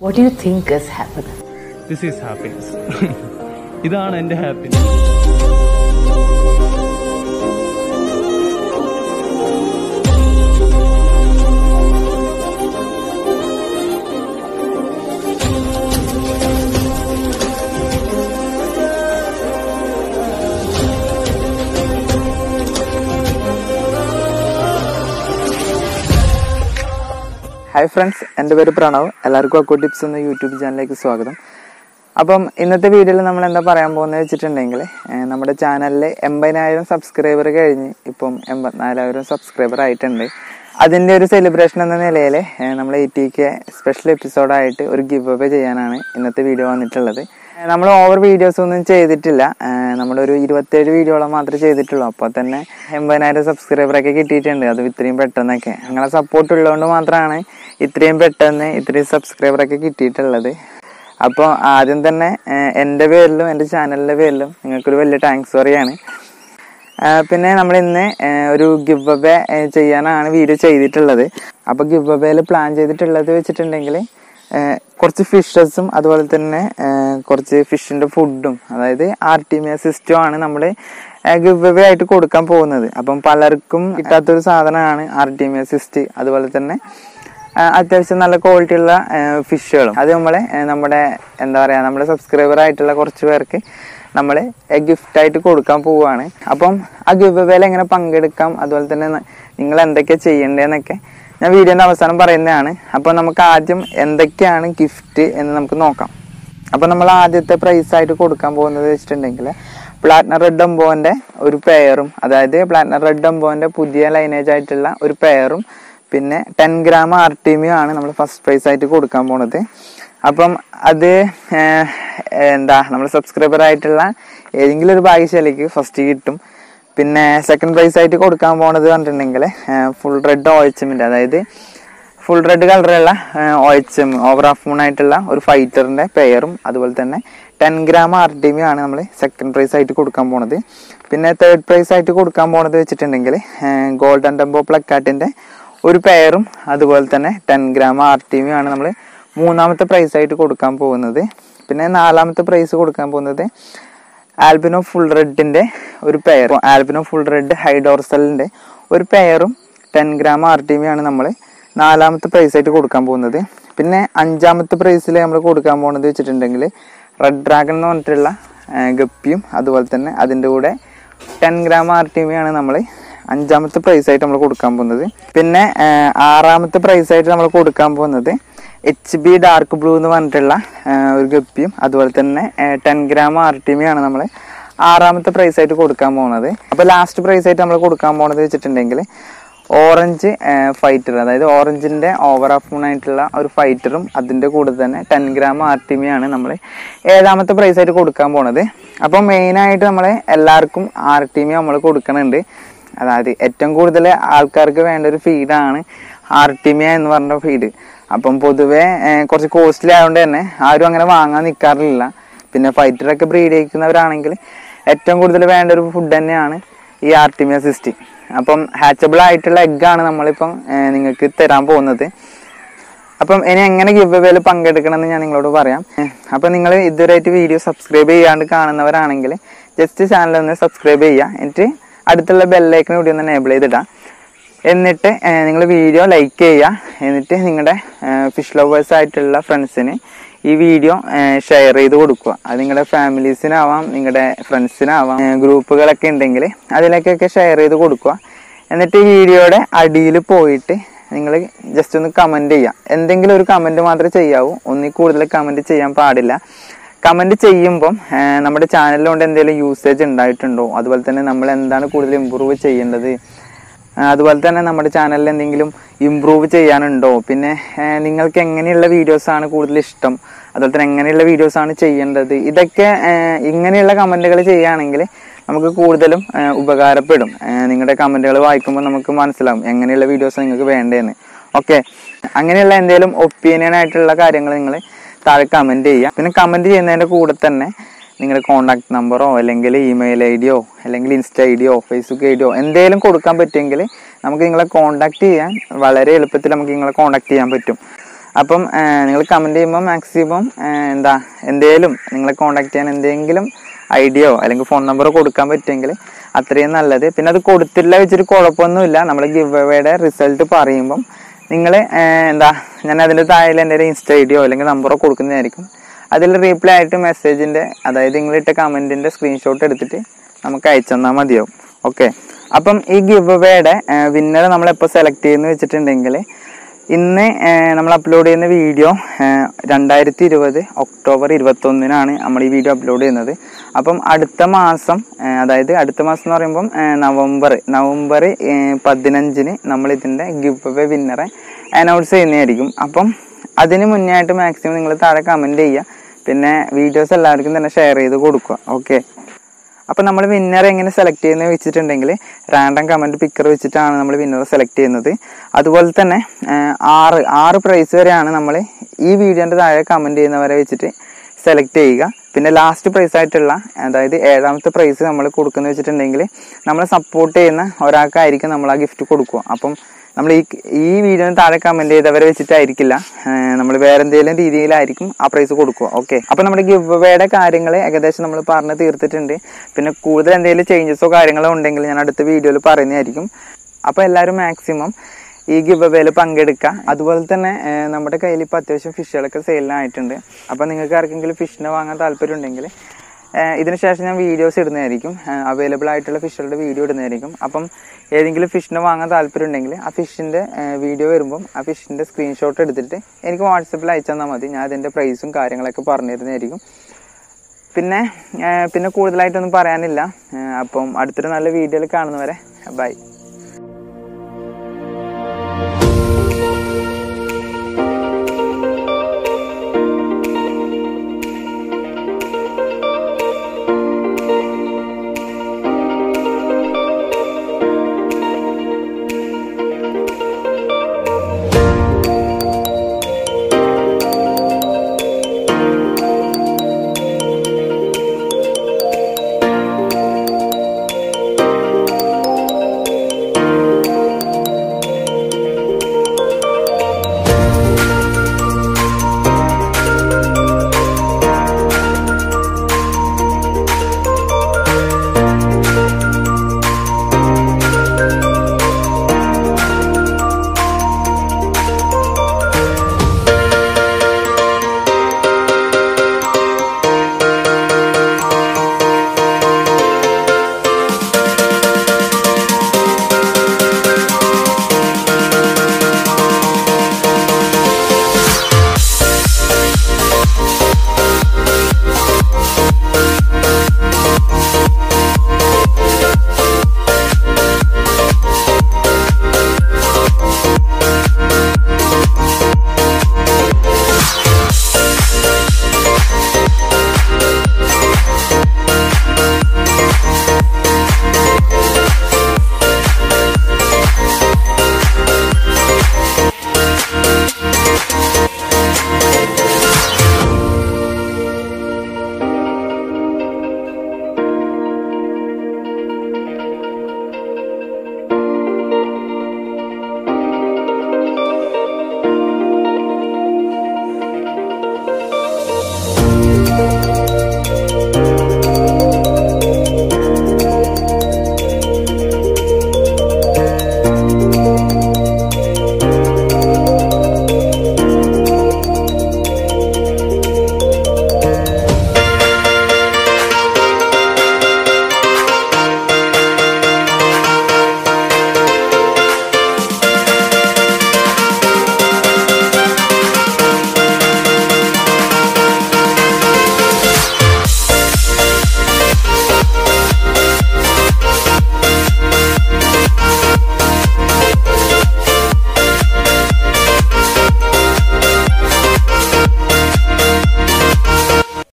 What do you think is happiness? This is happiness ഇതാണ് എൻ്റെ happiness hi friends എന്റെ പേര് പ്രണവ്. എല്ലാവർക്കും അക്കോ ടിപ്സ് എന്ന യൂട്യൂബ് ചാനലിലേക്ക് സ്വാഗതം. അപ്പം ഇന്നത്തെ വീഡിയോയിൽ നമ്മൾ എന്താ പറയാൻ പോകുന്നത് വെച്ചിട്ടുണ്ടെങ്കിൽ നമ്മുടെ ചാനലിൽ എൺപതിനായിരം സബ്സ്ക്രൈബർ കഴിഞ്ഞ് ഇപ്പം എൺപത്തിനാലായിരം സബ്സ്ക്രൈബർ ആയിട്ടുണ്ട്. അതിന്റെ ഒരു സെലിബ്രേഷൻ എന്ന നിലയിൽ നമ്മൾ എ ടി കെ സ്പെഷ്യൽ എപ്പിസോഡായിട്ട് ഒരു ഗിവ് അവേ ചെയ്യാനാണ് ഇന്നത്തെ വീഡിയോ വന്നിട്ടുള്ളത്. നമ്മൾ ഓവർ വീഡിയോസ് ഒന്നും ചെയ്തിട്ടില്ല. നമ്മളൊരു ഇരുപത്തേഴ് വീഡിയോളം മാത്രമേ ചെയ്തിട്ടുള്ളൂ. അപ്പോൾ തന്നെ എൺപതിനായിരം സബ്സ്ക്രൈബറൊക്കെ കിട്ടിയിട്ടുണ്ട്. അത് ഇത്രയും പെട്ടെന്നൊക്കെ. നിങ്ങളെ സപ്പോർട്ട് ഉള്ളതുകൊണ്ട് മാത്രമാണ് ഇത്രയും പെട്ടെന്ന് ഇത്രയും സബ്സ്ക്രൈബറൊക്കെ കിട്ടിയിട്ടുള്ളത്. അപ്പോൾ ആദ്യം തന്നെ എന്റെ പേരിലും എന്റെ ചാനലിന്റെ പേരിലും നിങ്ങൾക്കൊരു വലിയ താങ്ക്സ് പറയാണ്. പിന്നെ നമ്മൾ ഇന്ന് ഒരു ഗിവ് അവേ ചെയ്യാനാണ് വീഡിയോ ചെയ്തിട്ടുള്ളത്. അപ്പോൾ ഗിവ് അവേയിൽ പ്ലാൻ ചെയ്തിട്ടുള്ളത് വെച്ചിട്ടുണ്ടെങ്കിൽ കുറച്ച് ഫിഷസും അതുപോലെ തന്നെ കുറച്ച് ഫിഷിന്റെ ഫുഡും അതായത് ആർട്ടിമിയ സിസ്റ്റം ആണ് നമ്മൾ ഗിവ് അവേ ആയിട്ട് കൊടുക്കാൻ പോകുന്നത്. അപ്പം പലർക്കും കിട്ടാത്തൊരു സാധനമാണ് ആർട്ടിമിയ സിസ്റ്റ് അതുപോലെ തന്നെ അത്യാവശ്യം നല്ല ക്വാളിറ്റി ഉള്ള ഫിഷുകളും. അത് നമ്മളെ നമ്മുടെ എന്താ പറയുക നമ്മുടെ സബ്സ്ക്രൈബർ ആയിട്ടുള്ള കുറച്ച് പേർക്ക് നമ്മൾ ഗിഫ്റ്റ് ആയിട്ട് കൊടുക്കാൻ പോവുകയാണ് അപ്പം ആ ഗിവ് വേല എങ്ങനെ പങ്കെടുക്കാം? അതുപോലെ തന്നെ നിങ്ങൾ എന്തൊക്കെ ചെയ്യേണ്ടതെന്നൊക്കെ ഞാൻ വീഡിയോന്റെ അവസാനം പറയുന്നതാണ്. അപ്പോൾ നമുക്ക് ആദ്യം എന്തൊക്കെയാണ് ഗിഫ്റ്റ് എന്ന് നമുക്ക് നോക്കാം. അപ്പോൾ നമ്മൾ ആദ്യത്തെ പ്രൈസ് ആയിട്ട് കൊടുക്കാൻ പോകുന്നത് വെച്ചിട്ടുണ്ടെങ്കിൽ പ്ലാറ്റ്നർ റെഡ് അംബോന്റെ ഒരു പെയറും അതായത് പ്ലാറ്റ്നർ റെഡ് അംബോന്റെ പുതിയ ലൈനേജ് ആയിട്ടുള്ള ഒരു പെയറും പിന്നെ ടെൻ ഗ്രാം ആർ ടി ആണ് നമ്മൾ ഫസ്റ്റ് പ്രൈസ് ആയിട്ട് കൊടുക്കാൻ പോണത്. അപ്പം അത് എന്താ നമ്മൾ സബ്സ്ക്രൈബർ ആയിട്ടുള്ള ഏതെങ്കിലും ഒരു ഭാഗ്യശാലിക്ക് ഫസ്റ്റ് കിട്ടും. പിന്നെ സെക്കൻഡ് പ്രൈസ് ആയിട്ട് കൊടുക്കാൻ പോണത് പറഞ്ഞിട്ടുണ്ടെങ്കിൽ ഫുൾ റെഡ് ഓയിച്ചമിന്റെ അതായത് ഫുൾ റെഡ് കളറുള്ള എം ഓവർ ഹാഫ് മൂൺ ആയിട്ടുള്ള ഒരു ഫൈറ്ററിന്റെ പെയറും അതുപോലെ തന്നെ ടെൻ ഗ്രാം ആർ ടി ആണ് നമ്മൾ സെക്കൻഡ് പ്രൈസ് ആയിട്ട് കൊടുക്കാൻ പോണത്. പിന്നെ തേർഡ് പ്രൈസ് ആയിട്ട് കൊടുക്കാൻ പോണത് വെച്ചിട്ടുണ്ടെങ്കിൽ ഗോൾഡൻ ടെമ്പോ പ്ലക്കാട്ടിന്റെ ഒരു പെയറും അതുപോലെ തന്നെ ടെൻ ഗ്രാം ആർ ടി ആണ് നമ്മൾ മൂന്നാമത്തെ പ്രൈസ് ആയിട്ട് കൊടുക്കാൻ പോകുന്നത്. പിന്നെ നാലാമത്തെ പ്രൈസ് കൊടുക്കാൻ പോകുന്നത് ആൽബിനോ ഫുൾ റെഡിന്റെ ഒരു പെയർ ആൽബിനോ ഫുൾ റെഡ് ഹൈഡോർസലിന്റെ ഒരു പെയറും ടെൻ ഗ്രാം ആർ ടി ആണ് നമ്മൾ നാലാമത്തെ പ്രൈസ് ആയിട്ട് കൊടുക്കാൻ പോകുന്നത്. പിന്നെ അഞ്ചാമത്തെ പ്രൈസിൽ നമ്മൾ കൊടുക്കാൻ പോകുന്നത് വെച്ചിട്ടുണ്ടെങ്കിൽ റെഡ് ഡ്രാഗൺ എന്ന് പറഞ്ഞിട്ടുള്ള ഗപ്പിയും അതുപോലെ തന്നെ അതിന്റെ കൂടെ ടെൻ ഗ്രാം ആർ ടി ആണ് നമ്മൾ അഞ്ചാമത്തെ പ്രൈസ് ആയിട്ട് നമ്മൾ കൊടുക്കാൻ പോകുന്നത്. പിന്നെ ആറാമത്തെ പ്രൈസ് ആയിട്ട് നമ്മൾ കൊടുക്കാൻ പോകുന്നത് എച്ച് ബി ഡാർക്ക് ബ്ലൂ എന്ന് പറഞ്ഞിട്ടുള്ള ഒരു ഗപ്പിയും അതുപോലെ തന്നെ ടെൻ ഗ്രാം ആർ ടി ആണ് നമ്മൾ ആറാമത്തെ പ്രൈസ് ആയിട്ട് കൊടുക്കാൻ പോകുന്നത്. അപ്പോൾ ലാസ്റ്റ് പ്രൈസ് ആയിട്ട് നമ്മൾ കൊടുക്കാൻ പോകുന്നത് വെച്ചിട്ടുണ്ടെങ്കിൽ ഓറഞ്ച് ഫൈറ്റർ അതായത് ഓറഞ്ചിന്റെ ഓവർ ഹാഫ് മൂൺ ആയിട്ടുള്ള ഒരു ഫൈറ്ററും അതിന്റെ കൂടെ തന്നെ ടെൻ ഗ്രാം ആർ ടി ആണ് നമ്മൾ ഏഴാമത്തെ പ്രൈസ് ആയിട്ട് കൊടുക്കാൻ പോണത് അപ്പോൾ മെയിനായിട്ട് നമ്മൾ എല്ലാവർക്കും ആർ ടി നമ്മൾ കൊടുക്കണുണ്ട്. അതായത് ഏറ്റവും കൂടുതൽ ആൾക്കാർക്ക് വേണ്ട ഒരു ഫീഡാണ് ആർട്ടിമിയ എന്ന് പറഞ്ഞ ഫീഡ് അപ്പം പൊതുവെ കുറച്ച് കോസ്റ്റ്ലി ആയതുകൊണ്ട് തന്നെ ആരും അങ്ങനെ വാങ്ങാൻ നിൽക്കാറില്ല പിന്നെ ഫൈറ്ററൊക്കെ ബ്രീഡ് ചെയ്യിക്കുന്നവരാണെങ്കിൽ ഏറ്റവും കൂടുതൽ വേണ്ട ഒരു ഫുഡ് തന്നെയാണ് ഈ ആർട്ടിമിയ സിസ്റ്റി അപ്പം ഹാച്ചബിൾ ആയിട്ടുള്ള എഗ്ഗാണ് നമ്മളിപ്പം നിങ്ങൾക്ക് തരാൻ പോകുന്നത്. അപ്പം ഇനി എങ്ങനെ ഗിവ് അവേയിൽ പങ്കെടുക്കണമെന്ന് ഞാൻ നിങ്ങളോട് പറയാം. അപ്പം നിങ്ങൾ ഇതുവരെയായിട്ട് വീഡിയോ സബ്സ്ക്രൈബ് ചെയ്യാണ്ട് കാണുന്നവരാണെങ്കിൽ ജസ്റ്റ് ചാനൽ ഒന്ന് സബ്സ്ക്രൈബ് ചെയ്യുക. എന്നിട്ട് അടുത്തുള്ള ബെല്ലൈക്കൺ കൂടി ഒന്ന് എനേബിൾ ചെയ്തിടാം. എന്നിട്ട് നിങ്ങൾ വീഡിയോ ലൈക്ക് ചെയ്യുക. എന്നിട്ട് നിങ്ങളുടെ ഫിഷ് ലവേഴ്സ് ആയിട്ടുള്ള ഫ്രണ്ട്സിന് ഈ വീഡിയോ ഷെയർ ചെയ്ത് കൊടുക്കുക. അത് നിങ്ങളുടെ ഫാമിലീസിനാവാം നിങ്ങളുടെ ഫ്രണ്ട്സിനാവാം ഗ്രൂപ്പുകളൊക്കെ ഉണ്ടെങ്കിൽ അതിലേക്കൊക്കെ ഷെയർ ചെയ്ത് കൊടുക്കുക. എന്നിട്ട് ഈ വീഡിയോയുടെ അടിയിൽ പോയിട്ട് നിങ്ങൾ ജസ്റ്റ് ഒന്ന് കമന്റ് ചെയ്യുക. എന്തെങ്കിലും ഒരു കമന്റ് മാത്രമേ ചെയ്യാവൂ. ഒന്നിൽ കൂടുതൽ കമന്റ് ചെയ്യാൻ പാടില്ല. കമന്റ് ചെയ്യുമ്പം നമ്മുടെ ചാനലിലുകൊണ്ട് എന്തെങ്കിലും യൂസേജ് ഉണ്ടായിട്ടുണ്ടോ അതുപോലെ തന്നെ നമ്മൾ എന്താണ് കൂടുതൽ ഇമ്പ്രൂവ് ചെയ്യേണ്ടത്? അതുപോലെ തന്നെ നമ്മുടെ ചാനലിൽ എന്തെങ്കിലും ഇമ്പ്രൂവ് ചെയ്യാനുണ്ടോ? പിന്നെ നിങ്ങൾക്ക് എങ്ങനെയുള്ള വീഡിയോസ് ആണ് കൂടുതൽ ഇഷ്ടം? അതുപോലെ തന്നെ എങ്ങനെയുള്ള വീഡിയോസ് ആണ് ചെയ്യേണ്ടത്? ഇതൊക്കെ ഇങ്ങനെയുള്ള കമന്റുകൾ ചെയ്യുകയാണെങ്കിൽ നമുക്ക് കൂടുതലും ഉപകാരപ്പെടും. നിങ്ങളുടെ കമന്റുകൾ വായിക്കുമ്പോൾ നമുക്ക് മനസ്സിലാവും എങ്ങനെയുള്ള വീഡിയോസ് നിങ്ങൾക്ക് വേണ്ടതെന്ന് ഓക്കെ അങ്ങനെയുള്ള എന്തെങ്കിലും ഒപ്പീനിയൻ ആയിട്ടുള്ള കാര്യങ്ങൾ നിങ്ങൾ താഴെ കമന്റ് ചെയ്യുക പിന്നെ കമന്റ് ചെയ്യുന്നതിന്റെ കൂടെ തന്നെ നിങ്ങളുടെ കോൺടാക്ട് നമ്പറോ അല്ലെങ്കിൽ ഇമെയിൽ ഐ ഡിയോ അല്ലെങ്കിൽ ഇൻസ്റ്റ ഐ ഡിയോ ഫേസ്ബുക്ക് ഐ ഡിയോ എന്തെങ്കിലും കൊടുക്കാൻ പറ്റുമെങ്കിൽ നമുക്ക് നിങ്ങളെ കോൺടാക്ട് ചെയ്യാൻ വളരെ എളുപ്പത്തിൽ നമുക്ക് നിങ്ങളെ കോൺടാക്ട് ചെയ്യാൻ പറ്റും. അപ്പം നിങ്ങൾ കമന്റ് ചെയ്യുമ്പോൾ മാക്സിമം എന്താ എന്തെങ്കിലും നിങ്ങളെ കോൺടാക്ട് ചെയ്യാൻ എന്തെങ്കിലും ഐഡിയോ അല്ലെങ്കിൽ ഫോൺ നമ്പറോ കൊടുക്കാൻ പറ്റുമെങ്കിൽ അത്രയും നല്ലത്. പിന്നെ അത് കൊടുത്തില്ല വെച്ചിട്ട് കുഴപ്പമൊന്നുമില്ല. നമ്മൾ ഗിവ് അവയുടെ റിസൾട്ട് പറയുമ്പം നിങ്ങൾ എന്താ ഞാൻ അതിന്റെ താഴെ എന്റെ ഒരു ഇൻസ്റ്റ ഐ ഡിയോ അല്ലെങ്കിൽ നമ്പറോ കൊടുക്കുന്നതായിരിക്കും. അതിൽ റീപ്ലൈ ആയിട്ട് മെസ്സേജിന്റെ അതായത് നിങ്ങളിട്ട കമന്റിന്റെ സ്ക്രീൻഷോട്ട് എടുത്തിട്ട് നമുക്ക് അയച്ചു തന്നാൽ മതിയാവും. ഓക്കെ അപ്പം ഈ ഗിവ് അവേയുടെ വിന്നറെ നമ്മൾ എപ്പോൾ സെലക്ട് ചെയ്യുന്നു വെച്ചിട്ടുണ്ടെങ്കിൽ ഇന്ന് നമ്മൾ അപ്ലോഡ് ചെയ്യുന്ന വീഡിയോ രണ്ടായിരത്തി ഇരുപത് ഒക്ടോബർ ഇരുപത്തൊന്നിനാണ് നമ്മൾ ഈ വീഡിയോ അപ്ലോഡ് ചെയ്യുന്നത്. അപ്പം അടുത്ത മാസം അതായത് അടുത്ത മാസം എന്ന് പറയുമ്പം നവംബർ നവംബർ പതിനഞ്ചിന് നമ്മൾ ഇതിന്റെ ഗിഫ്റ്റ് അവേ വിന്നറെ അനൗൺസ് ചെയ്യുന്നതായിരിക്കും. അപ്പം അതിന് മുന്നേ ആയിട്ട് മാക്സിമം നിങ്ങൾ താഴെ കമന്റ് ചെയ്യുക. പിന്നെ വീഡിയോസ് എല്ലാവർക്കും തന്നെ ഷെയർ ചെയ്ത് കൊടുക്കുക. ഓക്കെ അപ്പോൾ നമ്മൾ വിന്നറെ എങ്ങനെ സെലക്ട് ചെയ്യുന്നത് വെച്ചിട്ടുണ്ടെങ്കിൽ റാൻഡം കമന്റ് പിക്കർ വെച്ചിട്ടാണ് നമ്മൾ വിന്നറെ സെലക്ട് ചെയ്യുന്നത്. അതുപോലെ തന്നെ ആറ് ആറ് പ്രൈസ് വരെയാണ് നമ്മൾ ഈ വീഡിയോന്റെ താഴെ കമന്റ് ചെയ്യുന്നവരെ വെച്ചിട്ട് സെലക്ട് ചെയ്യുക. പിന്നെ ലാസ്റ്റ് പ്രൈസ് ആയിട്ടുള്ള അതായത് ഏഴാമത്തെ പ്രൈസ് നമ്മൾ കൊടുക്കുന്നത് വെച്ചിട്ടുണ്ടെങ്കിൽ നമ്മളെ സപ്പോർട്ട് ചെയ്യുന്ന ഒരാൾക്കായിരിക്കും നമ്മൾ ആ ഗിഫ്റ്റ് കൊടുക്കുക. അപ്പം നമ്മൾ ഈ ഈ വീഡിയോ താഴെ കമന്റ് ചെയ്തവരെ വെച്ചിട്ടായിരിക്കില്ല. നമ്മൾ വേറെ എന്തെങ്കിലും രീതിയിലായിരിക്കും ആ പ്രൈസ് കൊടുക്കുക. ഓക്കെ അപ്പൊ നമ്മുടെ ഗിവ് കാര്യങ്ങൾ ഏകദേശം നമ്മൾ പറഞ്ഞ് തീർത്തിട്ടുണ്ട്. പിന്നെ കൂടുതൽ എന്തെങ്കിലും ചേഞ്ചസോ കാര്യങ്ങളോ ഉണ്ടെങ്കിൽ ഞാൻ അടുത്ത വീഡിയോയിൽ പറയുന്നതായിരിക്കും. അപ്പൊ എല്ലാവരും മാക്സിമം ഈ ഗിവ് പങ്കെടുക്കുക. അതുപോലെ തന്നെ നമ്മുടെ കയ്യിൽ ഇപ്പോൾ അത്യാവശ്യം ഫിഷുകളൊക്കെ സെയിലിനായിട്ടുണ്ട് അപ്പോൾ നിങ്ങൾക്ക് ആർക്കെങ്കിലും ഫിഷിനെ വാങ്ങാൻ താല്പര്യം ഉണ്ടെങ്കിൽ ഏഹ് ഇതിന് ശേഷം ഞാൻ വീഡിയോസ് ഇടുന്നതായിരിക്കും. അവൈലബിൾ ആയിട്ടുള്ള ഫിഷുകളുടെ വീഡിയോ ഇടുന്നതായിരിക്കും. അപ്പം ഏതെങ്കിലും ഫിഷിനെ വാങ്ങാൻ താല്പര്യം ഉണ്ടെങ്കിൽ ആ ഫിഷിന്റെ വീഡിയോ വരുമ്പം ആ ഫിഷിന്റെ സ്ക്രീൻഷോട്ട് എടുത്തിട്ട് എനിക്ക് വാട്സപ്പിൽ അയച്ചു തന്നാൽ മതി. ഞാൻ അതിന്റെ പ്രൈസും കാര്യങ്ങളൊക്കെ പറഞ്ഞു തരുന്നതായിരിക്കും പിന്നെ പിന്നെ കൂടുതലായിട്ടൊന്നും പറയാനില്ല. അപ്പം അടുത്തൊരു നല്ല വീഡിയോയിൽ കാണുന്നവരെ ബൈ